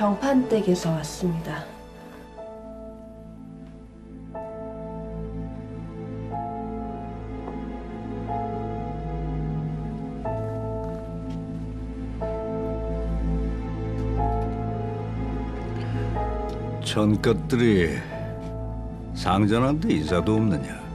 병판댁에서 왔습니다. 전 것들이 상전한테 인사도 없느냐?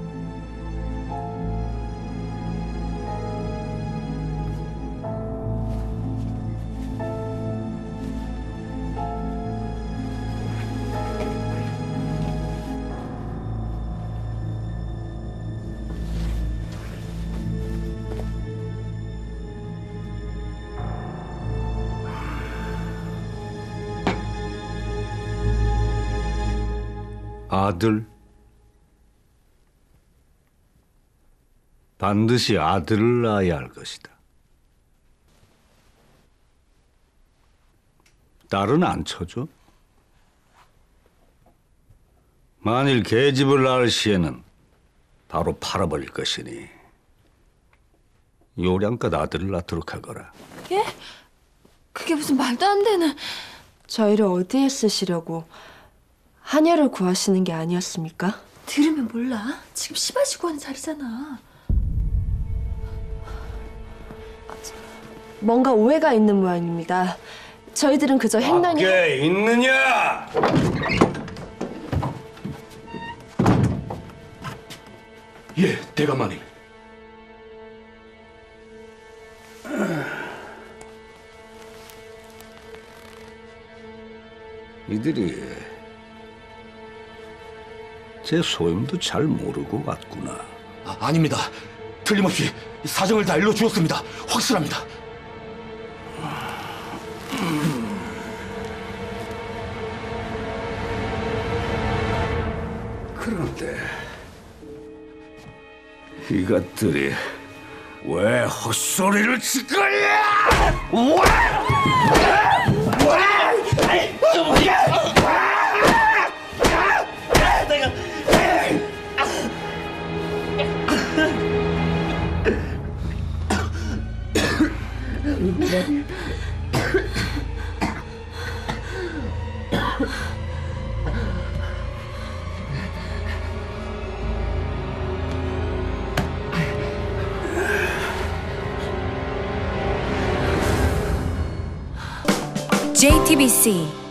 아들? 반드시 아들을 낳아야 할 것이다. 딸은 안 쳐줘? 만일 계집을 낳을 시에는 바로 팔아버릴 것이니 요량껏 아들을 낳도록 하거라. 예? 그게 무슨 말도 안 되는... 저희를 어디에 쓰시려고 하녀를 구하시는 게 아니었습니까? 들으면 몰라. 지금 시바시고 하는 자리잖아. 뭔가 오해가 있는 모양입니다. 저희들은 그저 행랑이 밖에 있느냐? 예, 대감마님. 이들이 제 소임도 잘 모르고 왔구나. 아, 아닙니다. 틀림없이 사정을 다 일러 주었습니다. 확실합니다. 그런데 이것들이 왜 헛소리를 칠 거야? JTBC